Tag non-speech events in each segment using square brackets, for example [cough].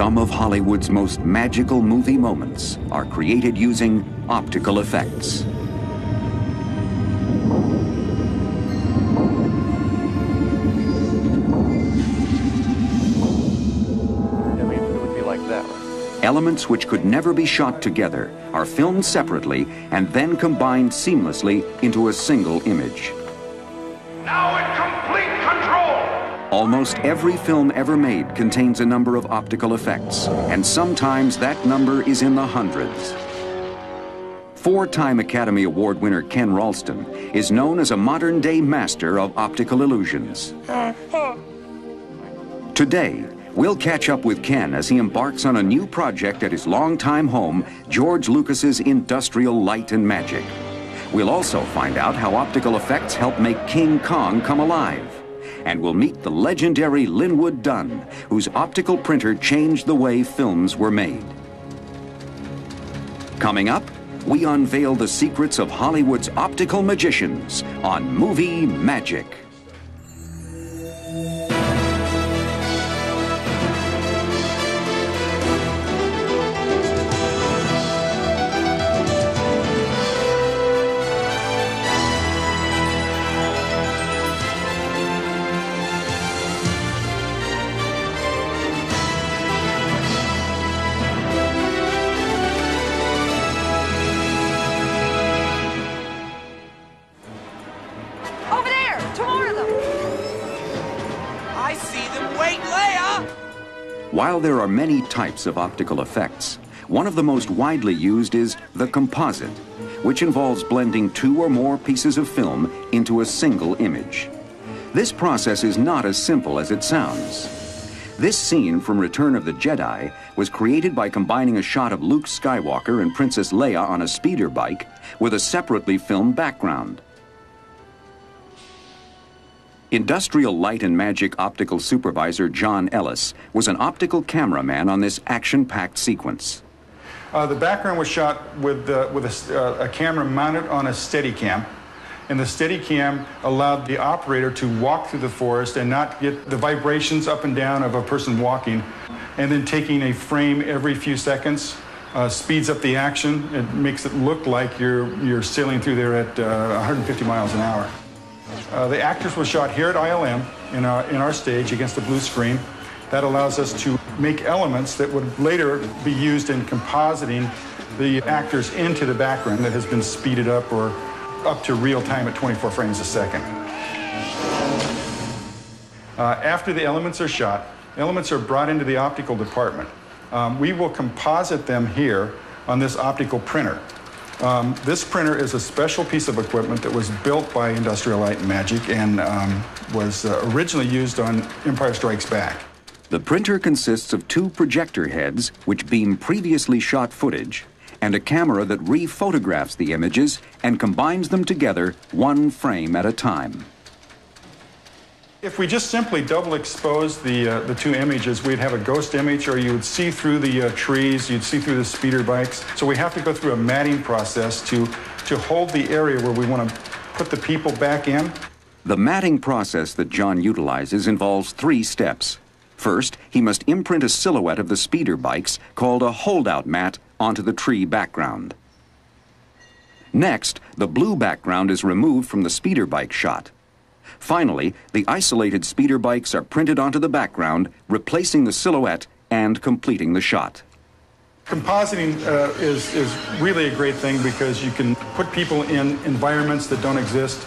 Some of Hollywood's most magical movie moments are created using optical effects. I mean, it would be like that. Elements which could never be shot together are filmed separately and then combined seamlessly into a single image. Now in complete control! Almost every film ever made contains a number of optical effects, and sometimes that number is in the hundreds. Four-time Academy Award winner Ken Ralston is known as a modern-day master of optical illusions. Today, we'll catch up with Ken as he embarks on a new project at his longtime home, George Lucas's Industrial Light and Magic. We'll also find out how optical effects help make King Kong come alive. And we'll meet the legendary Linwood Dunn, whose optical printer changed the way films were made. Coming up, we unveil the secrets of Hollywood's optical magicians on Movie Magic. While there are many types of optical effects, one of the most widely used is the composite, which involves blending two or more pieces of film into a single image. This process is not as simple as it sounds. This scene from Return of the Jedi was created by combining a shot of Luke Skywalker and Princess Leia on a speeder bike with a separately filmed background. Industrial Light and Magic optical supervisor John Ellis was an optical cameraman on this action-packed sequence. Uh, the background was shot with, uh, with a, uh, a camera mounted on a Steadicam, and the Steadicam allowed the operator to walk through the forest and not get the vibrations up and down of a person walking, and then taking a frame every few seconds. Uh, speeds up the action. It makes it look like you're you're sailing through there at uh, 150 miles an hour. Uh, the actors were shot here at ILM in our, in our stage against a blue screen. That allows us to make elements that would later be used in compositing the actors into the background that has been speeded up or up to real time at 24 frames a second. Uh, after the elements are shot, elements are brought into the optical department. Um, we will composite them here on this optical printer. Um, this printer is a special piece of equipment that was built by Industrial Light and Magic and um, was uh, originally used on Empire Strikes Back. The printer consists of two projector heads which beam previously shot footage and a camera that re-photographs the images and combines them together one frame at a time. If we just simply double expose the, uh, the two images, we'd have a ghost image, or you would see through the uh, trees, you'd see through the speeder bikes. So we have to go through a matting process to, to hold the area where we want to put the people back in. The matting process that John utilizes involves three steps. First, he must imprint a silhouette of the speeder bikes called a holdout mat onto the tree background. Next, the blue background is removed from the speeder bike shot. Finally, the isolated speeder bikes are printed onto the background, replacing the silhouette and completing the shot. Compositing uh, is, is really a great thing because you can put people in environments that don't exist.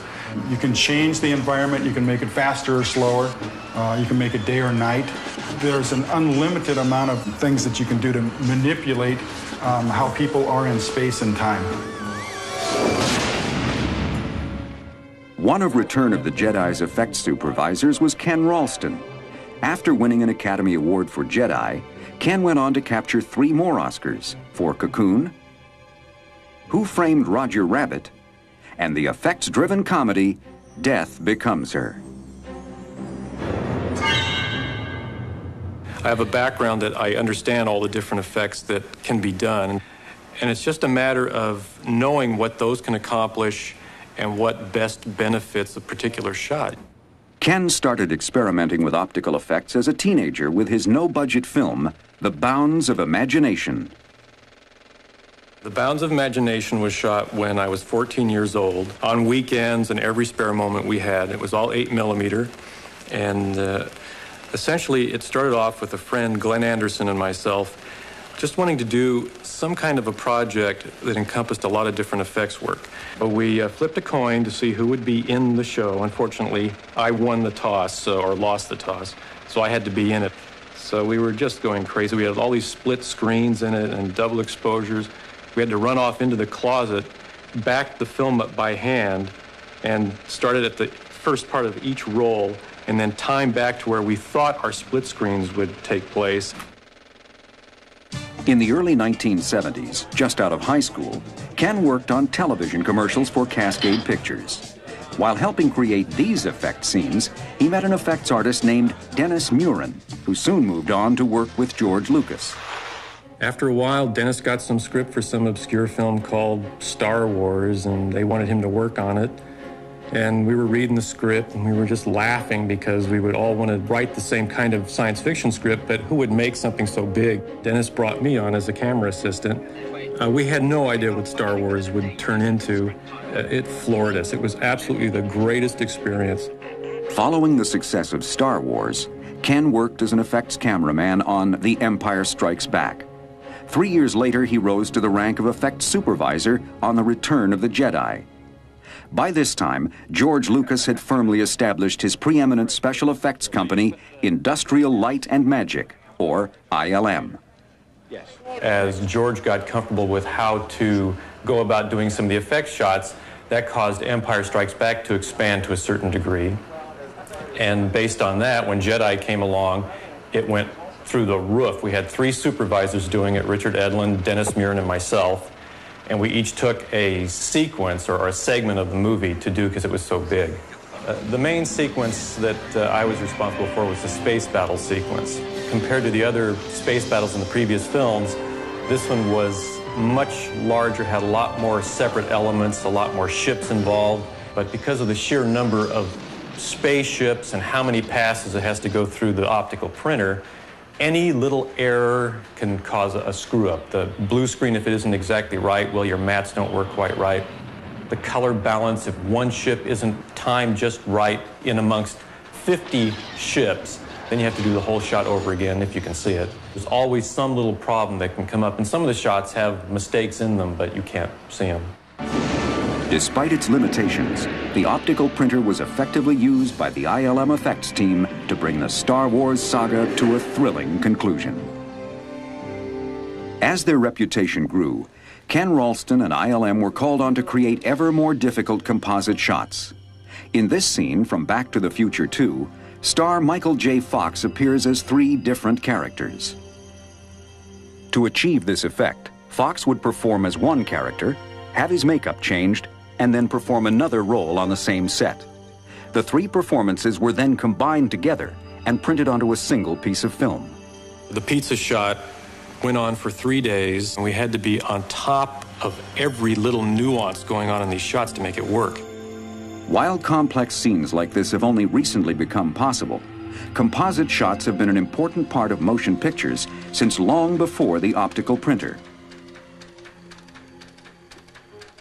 You can change the environment, you can make it faster or slower, uh, you can make it day or night. There's an unlimited amount of things that you can do to manipulate um, how people are in space and time. One of Return of the Jedi's effects supervisors was Ken Ralston. After winning an Academy Award for Jedi, Ken went on to capture three more Oscars for Cocoon, Who Framed Roger Rabbit, and the effects driven comedy Death Becomes Her. I have a background that I understand all the different effects that can be done. And it's just a matter of knowing what those can accomplish and what best benefits a particular shot. Ken started experimenting with optical effects as a teenager with his no budget film, The Bounds of Imagination. The Bounds of Imagination was shot when I was 14 years old, on weekends and every spare moment we had. It was all 8 millimeter, and uh, essentially it started off with a friend, Glenn Anderson, and myself, just wanting to do some kind of a project that encompassed a lot of different effects work. But we uh, flipped a coin to see who would be in the show. Unfortunately, I won the toss, uh, or lost the toss, so I had to be in it. So we were just going crazy. We had all these split screens in it and double exposures. We had to run off into the closet, back the film up by hand, and started at the first part of each roll, and then time back to where we thought our split screens would take place. In the early 1970s, just out of high school, Ken worked on television commercials for Cascade Pictures. While helping create these effect scenes, he met an effects artist named Dennis Muren, who soon moved on to work with George Lucas. After a while, Dennis got some script for some obscure film called Star Wars, and they wanted him to work on it. And we were reading the script, and we were just laughing because we would all want to write the same kind of science fiction script, but who would make something so big? Dennis brought me on as a camera assistant. Uh, we had no idea what Star Wars would turn into. Uh, it floored us. It was absolutely the greatest experience. Following the success of Star Wars, Ken worked as an effects cameraman on The Empire Strikes Back. Three years later, he rose to the rank of effects supervisor on The Return of the Jedi. By this time, George Lucas had firmly established his preeminent special effects company, Industrial Light and Magic, or ILM. As George got comfortable with how to go about doing some of the effects shots, that caused Empire Strikes Back to expand to a certain degree. And based on that, when Jedi came along, it went through the roof. We had three supervisors doing it Richard Edlund, Dennis Muren, and myself. And we each took a sequence or a segment of the movie to do because it was so big. Uh, the main sequence that uh, I was responsible for was the space battle sequence. Compared to the other space battles in the previous films, this one was much larger, had a lot more separate elements, a lot more ships involved. But because of the sheer number of spaceships and how many passes it has to go through the optical printer, any little error can cause a, screw up. The blue screen, if it isn't exactly right, well, your mats don't work quite right. The color balance, if one ship isn't timed just right in amongst 50 ships, then you have to do the whole shot over again if you can see it. There's always some little problem that can come up, and some of the shots have mistakes in them, but you can't see them. Despite its limitations, the optical printer was effectively used by the ILM effects team to bring the Star Wars saga to a thrilling conclusion. As their reputation grew, Ken Ralston and ILM were called on to create ever more difficult composite shots. In this scene from Back to the Future 2, star Michael J. Fox appears as three different characters. To achieve this effect, Fox would perform as one character, have his makeup changed, and then perform another role on the same set. The three performances were then combined together and printed onto a single piece of film. The pizza shot went on for three days, and we had to be on top of every little nuance going on in these shots to make it work. While complex scenes like this have only recently become possible, composite shots have been an important part of motion pictures since long before the optical printer.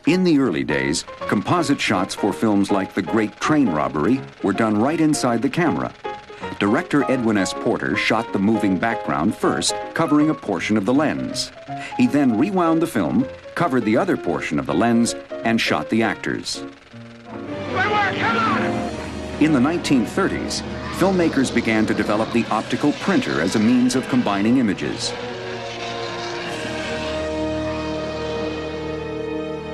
In the early days, composite shots for films like The Great Train Robbery were done right inside the camera. Director Edwin S. Porter shot the moving background first, covering a portion of the lens. He then rewound the film, covered the other portion of the lens, and shot the actors. In the 1930s, filmmakers began to develop the optical printer as a means of combining images.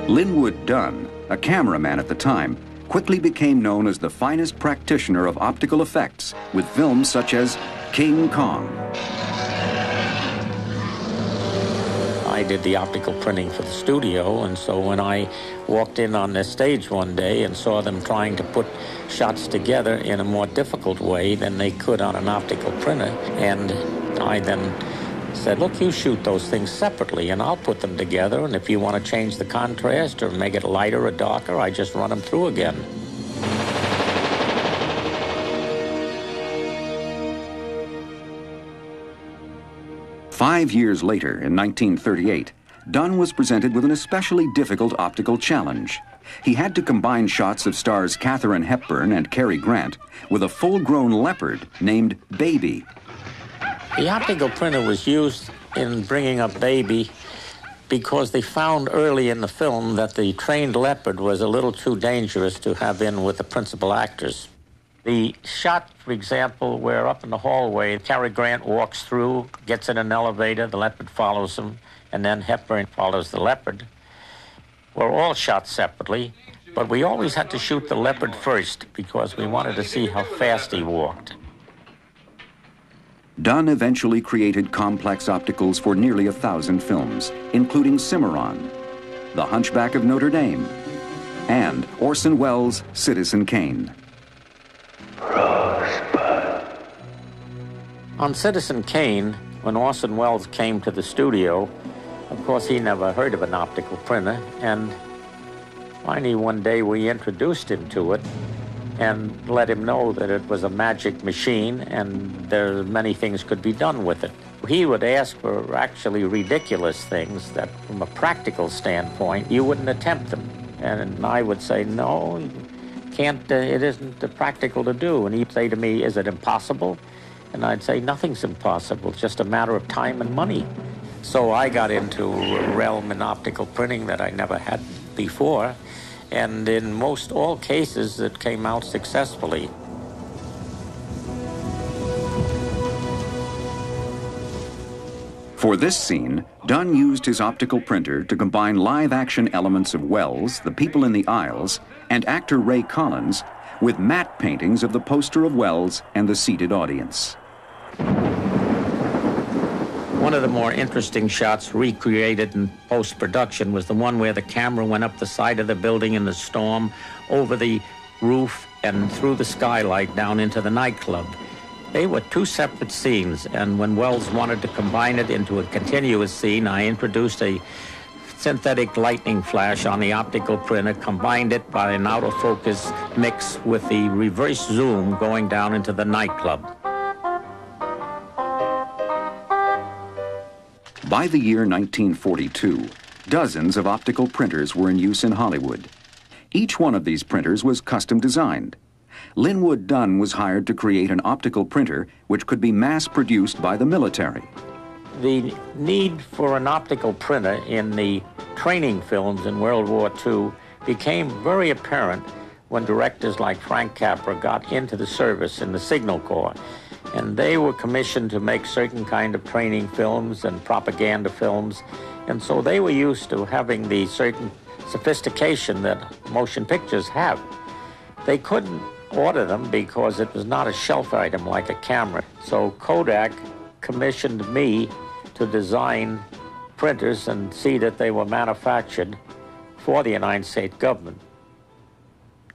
Linwood Dunn, a cameraman at the time, quickly became known as the finest practitioner of optical effects with films such as King Kong. I did the optical printing for the studio, and so when I walked in on the stage one day and saw them trying to put shots together in a more difficult way than they could on an optical printer, and I then said, look, you shoot those things separately and I'll put them together. And if you want to change the contrast or make it lighter or darker, I just run them through again. Five years later, in 1938, Dunn was presented with an especially difficult optical challenge. He had to combine shots of stars Katharine Hepburn and Cary Grant with a full-grown leopard named Baby. The optical printer was used in bringing up Baby because they found early in the film that the trained leopard was a little too dangerous to have in with the principal actors. The shot, for example, where up in the hallway, Cary Grant walks through, gets in an elevator, the leopard follows him, and then Hepburn follows the leopard, were all shot separately, but we always had to shoot the leopard first because we wanted to see how fast he walked. Dunn eventually created complex opticals for nearly a thousand films, including Cimarron, The Hunchback of Notre Dame, and Orson Welles' Citizen Kane. On Citizen Kane, when Orson Welles came to the studio, of course he never heard of an optical printer, and finally one day we introduced him to it and let him know that it was a magic machine and there are many things could be done with it. He would ask for actually ridiculous things that, from a practical standpoint, you wouldn't attempt them. And I would say, no, can't, uh, it isn't uh, practical to do. And he'd say to me, is it impossible? And I'd say, nothing's impossible. It's just a matter of time and money. So I got into a realm in optical printing that I never had before and in most all cases it came out successfully. For this scene, Dunn used his optical printer to combine live action elements of Welles, the people in the aisles, and actor Ray Collins with matte paintings of the poster of Welles and the seated audience. One of the more interesting shots recreated in post production was the one where the camera went up the side of the building in the storm, over the roof, and through the skylight down into the nightclub. They were two separate scenes, and when Welles wanted to combine it into a continuous scene, I introduced a synthetic lightning flash on the optical printer, combined it by an out of focus mix with the reverse zoom going down into the nightclub. By the year 1942, dozens of optical printers were in use in Hollywood. Each one of these printers was custom designed. Linwood Dunn was hired to create an optical printer which could be mass produced by the military. The need for an optical printer in the training films in World War II became very apparent when directors like Frank Capra got into the service in the Signal Corps and they were commissioned to make certain kind of training films and propaganda films. And so they were used to having the certain sophistication that motion pictures have. They couldn't order them because it was not a shelf item like a camera. So kodak commissioned me to design printers and see that they were manufactured for the united states government.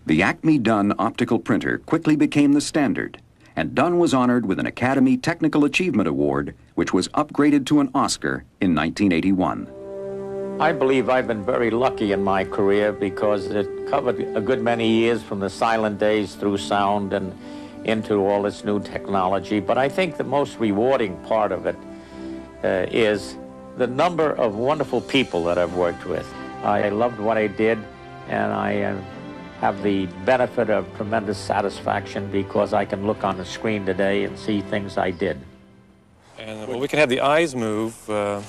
The acme dunn optical printer quickly became the standard and Dunn was honored with an Academy Technical Achievement Award, which was upgraded to an Oscar in 1981. I believe I've been very lucky in my career because it covered a good many years from the silent days through sound and into all this new technology. But I think the most rewarding part of it uh, is the number of wonderful people that I've worked with. I loved what I did, and I uh, have the benefit of tremendous satisfaction because I can look on the screen today and see things I did. And well, we can have the eyes move. Uh,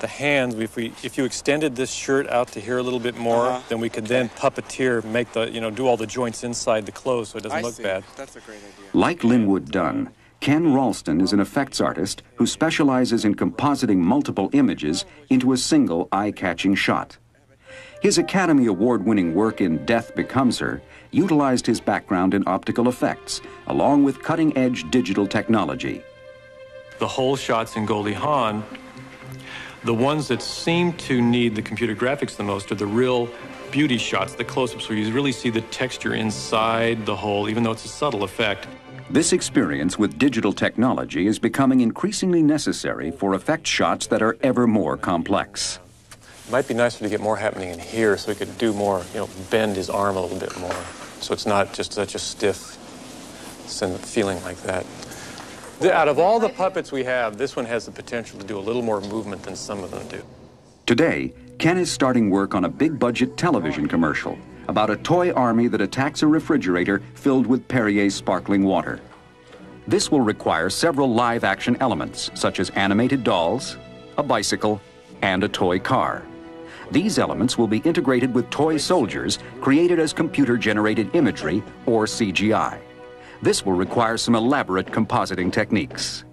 the hands, if we if you extended this shirt out to here a little bit more, uh -huh. then we could okay. then puppeteer, make the you know do all the joints inside the clothes so it doesn't I look see. bad. That's a great idea. Like Linwood Dunn, Ken Ralston is an effects artist who specializes in compositing multiple images into a single eye-catching shot. His Academy Award winning work in Death Becomes Her utilized his background in optical effects, along with cutting edge digital technology. The hole shots in Goldie Hawn, the ones that seem to need the computer graphics the most are the real beauty shots, the close ups, where you really see the texture inside the hole, even though it's a subtle effect. This experience with digital technology is becoming increasingly necessary for effect shots that are ever more complex might be nicer to get more happening in here so he could do more, you know, bend his arm a little bit more. So it's not just such a stiff feeling like that. The, out of all the puppets we have, this one has the potential to do a little more movement than some of them do. Today, Ken is starting work on a big budget television commercial about a toy army that attacks a refrigerator filled with Perrier's sparkling water. This will require several live action elements, such as animated dolls, a bicycle, and a toy car. These elements will be integrated with toy soldiers created as computer generated imagery or CGI. This will require some elaborate compositing techniques.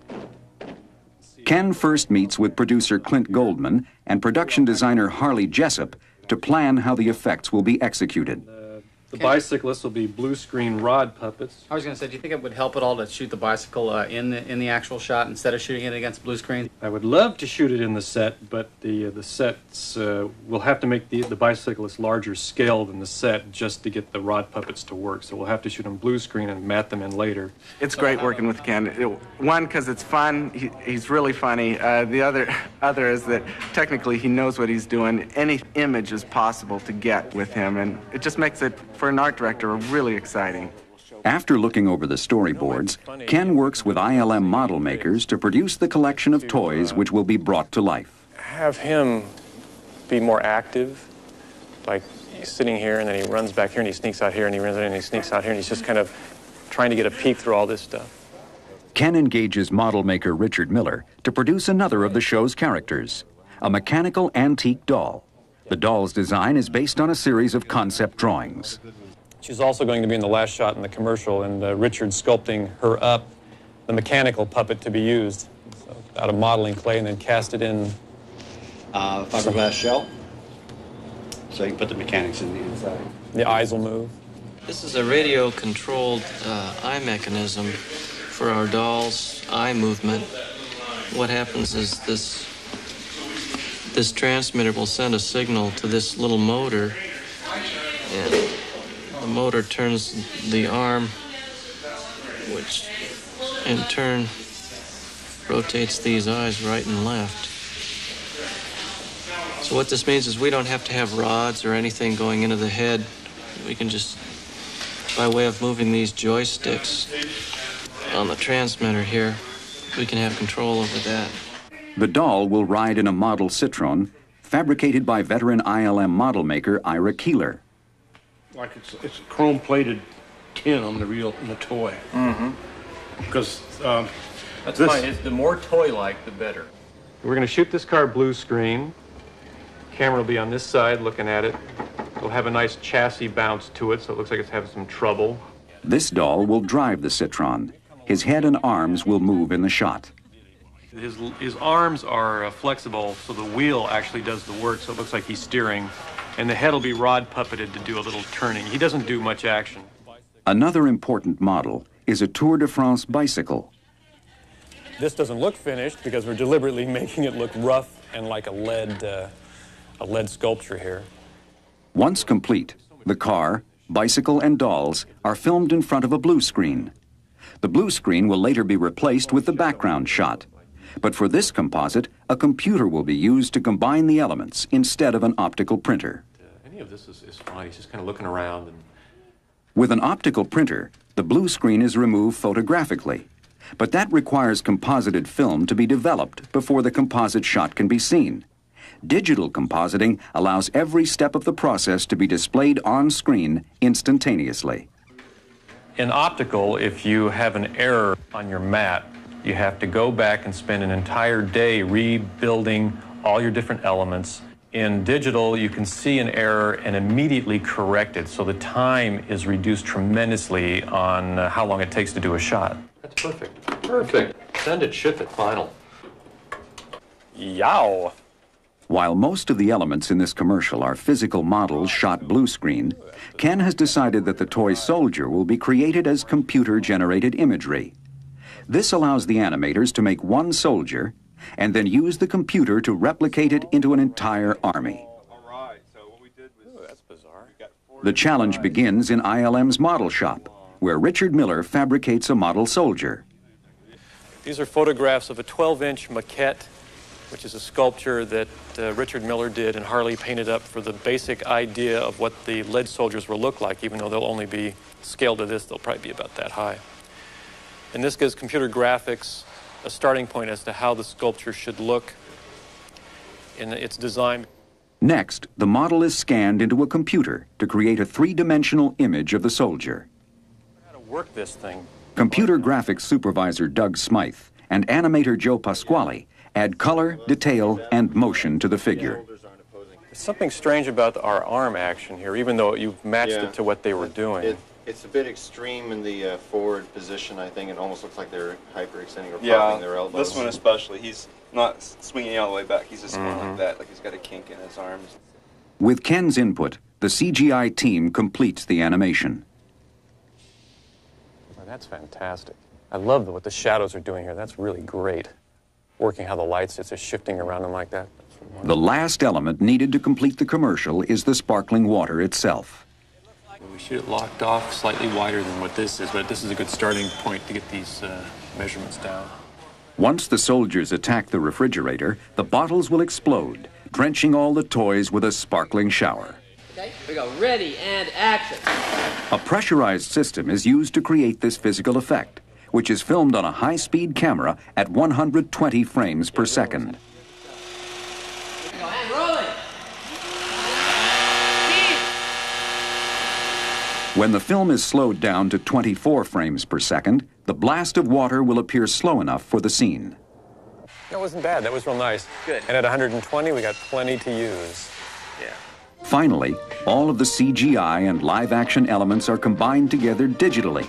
Ken first meets with producer Clint Goldman and production designer Harley Jessup to plan how the effects will be executed. The bicyclists will be blue screen rod puppets. I was going to say, do you think it would help at all to shoot the bicycle uh, in the in the actual shot instead of shooting it against blue screen? I would love to shoot it in the set, but the uh, the sets uh, will have to make the the bicyclists larger scale than the set just to get the rod puppets to work. So we'll have to shoot them blue screen and mat them in later. It's great working with Ken. It, one, because it's fun. He, he's really funny. Uh, the other [laughs] other is that technically he knows what he's doing. Any image is possible to get with him, and it just makes it for an art director are really exciting. After looking over the storyboards, Ken works with ILM model makers to produce the collection of toys which will be brought to life. Have him be more active, like he's sitting here and then he runs back here and he sneaks out here and he runs in and he sneaks out here and he's just kind of trying to get a peek through all this stuff. Ken engages model maker Richard Miller to produce another of the show's characters, a mechanical antique doll. The doll's design is based on a series of concept drawings. She's also going to be in the last shot in the commercial, and uh, Richard's sculpting her up, the mechanical puppet to be used, so, out of modeling clay, and then cast it in. Uh, fiberglass shell, so you can put the mechanics in the inside. The eyes will move. This is a radio-controlled uh, eye mechanism for our doll's eye movement. What happens is this this transmitter will send a signal to this little motor, and the motor turns the arm, which in turn rotates these eyes right and left. So what this means is we don't have to have rods or anything going into the head. We can just, by way of moving these joysticks on the transmitter here, we can have control over that. The doll will ride in a model Citroen fabricated by veteran ILM model maker Ira Keeler. Like it's, it's chrome plated tin on the real in the toy. Mm-hmm. Because um, That's this, fine. It's the more toy-like, the better. We're going to shoot this car blue screen. Camera will be on this side looking at it. It'll have a nice chassis bounce to it, so it looks like it's having some trouble. This doll will drive the Citroen. His head and arms will move in the shot. His, his arms are uh, flexible, so the wheel actually does the work, so it looks like he's steering. And the head will be rod puppeted to do a little turning. He doesn't do much action. Another important model is a Tour de France bicycle. This doesn't look finished because we're deliberately [laughs] making it look rough and like a lead, uh, a lead sculpture here. Once complete, the car, bicycle, and dolls are filmed in front of a blue screen. The blue screen will later be replaced with the background shot. But for this composite, a computer will be used to combine the elements instead of an optical printer. Any of this is, is fine. He's just kind of looking around. And... With an optical printer, the blue screen is removed photographically. But that requires composited film to be developed before the composite shot can be seen. Digital compositing allows every step of the process to be displayed on screen instantaneously. In optical, if you have an error on your mat, you have to go back and spend an entire day rebuilding all your different elements. In digital, you can see an error and immediately correct it, so the time is reduced tremendously on uh, how long it takes to do a shot. That's perfect. Perfect. Send it, ship it, final. Yow! While most of the elements in this commercial are physical models shot blue screen, Ken has decided that the toy soldier will be created as computer generated imagery. This allows the animators to make one soldier and then use the computer to replicate it into an entire army. The challenge begins in ILM's model shop, where Richard Miller fabricates a model soldier. These are photographs of a 12-inch maquette, which is a sculpture that uh, Richard Miller did and Harley painted up for the basic idea of what the lead soldiers will look like, even though they'll only be scaled to this, they'll probably be about that high. And this gives computer graphics a starting point as to how the sculpture should look in its design. Next, the model is scanned into a computer to create a three-dimensional image of the soldier. How to work this thing. Computer graphics supervisor Doug Smythe and animator Joe Pasquale add color, detail, and motion to the figure. There's something strange about our arm action here, even though you've matched Yeah. it to what they were doing. It, it's a bit extreme in the uh, forward position, I think. It almost looks like they're hyperextending or Yeah, popping their elbows. this one especially. He's not s- swinging all the way back. He's just going Mm-hmm. like that, like he's got a kink in his arms. With Ken's input, the CGI team completes the animation. Oh, that's fantastic. I love what the shadows are doing here. That's really great. Working how the lights is just shifting around them like that. The last element needed to complete the commercial is the sparkling water itself. We shoot it locked off slightly wider than what this is, but this is a good starting point to get these uh, measurements down. Once the soldiers attack the refrigerator, the bottles will explode, drenching all the toys with a sparkling shower. Okay, we go. Ready and action. A pressurized system is used to create this physical effect, which is filmed on a high-speed camera at 120 frames per second. Go and rolling. When the film is slowed down to 24 frames per second, the blast of water will appear slow enough for the scene. That wasn't bad. That was real nice. Good. And at 120, we got plenty to use. Yeah. Finally, all of the CGI and live-action elements are combined together digitally.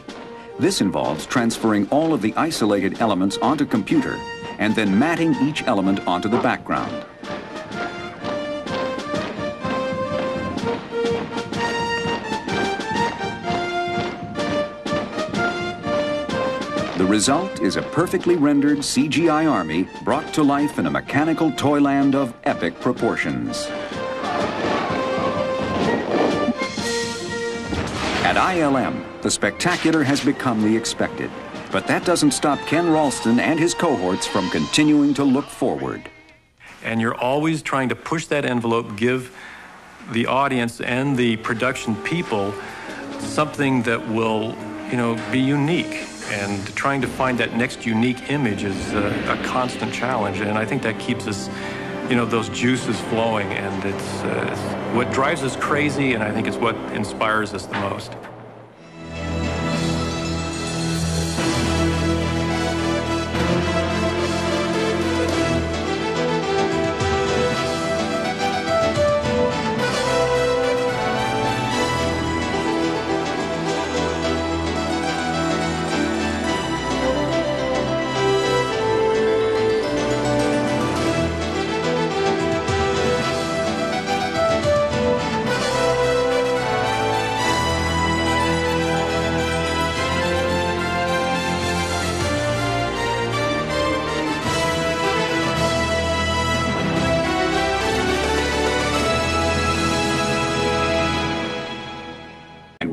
This involves transferring all of the isolated elements onto computer and then matting each element onto the background. Result is a perfectly rendered CGI army brought to life in a mechanical toyland of epic proportions. At ILM, the spectacular has become the expected. But that doesn't stop Ken Ralston and his cohorts from continuing to look forward. And you're always trying to push that envelope, give the audience and the production people something that will, you know, be unique. And trying to find that next unique image is a, a constant challenge. And I think that keeps us, you know, those juices flowing. And it's, uh, it's what drives us crazy, and I think it's what inspires us the most.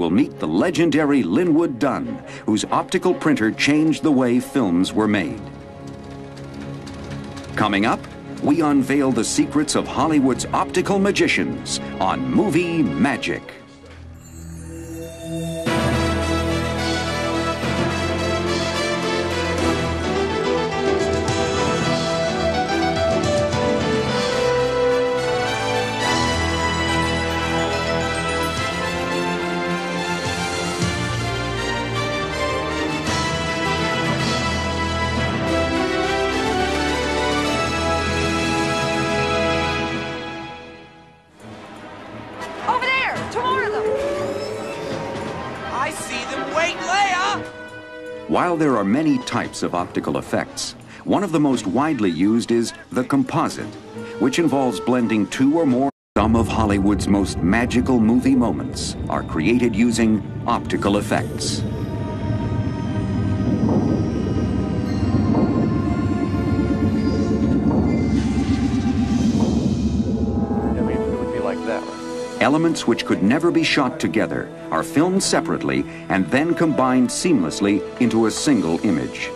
We'll meet the legendary Linwood Dunn, whose optical printer changed the way films were made. Coming up, we unveil the secrets of Hollywood's optical magicians on Movie Magic. Wait, Leia! While there are many types of optical effects, one of the most widely used is the composite, which involves blending two or more. Some of Hollywood's most magical movie moments are created using optical effects. Elements which could never be shot together are filmed separately and then combined seamlessly into a single image.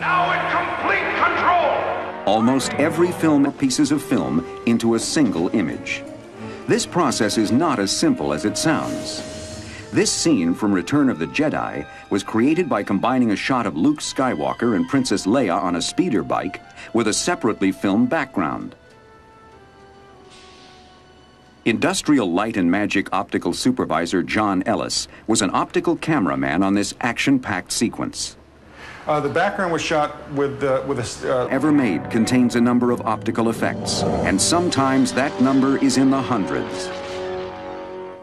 Now in complete control! Almost every film pieces of film into a single image. This process is not as simple as it sounds. This scene from Return of the Jedi was created by combining a shot of Luke Skywalker and Princess Leia on a speeder bike with a separately filmed background. Industrial Light and Magic optical supervisor John Ellis was an optical cameraman on this action-packed sequence. Uh, the background was shot with, uh, with a... Uh... Ever made contains a number of optical effects, and sometimes that number is in the hundreds.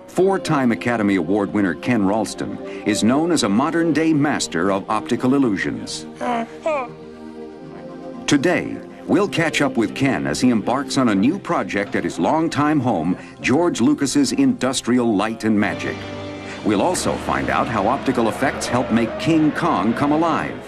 Four-time Academy Award winner Ken Ralston is known as a modern-day master of optical illusions. Today, we'll catch up with Ken as he embarks on a new project at his longtime home, George Lucas's Industrial Light and Magic. We'll also find out how optical effects help make King Kong come alive.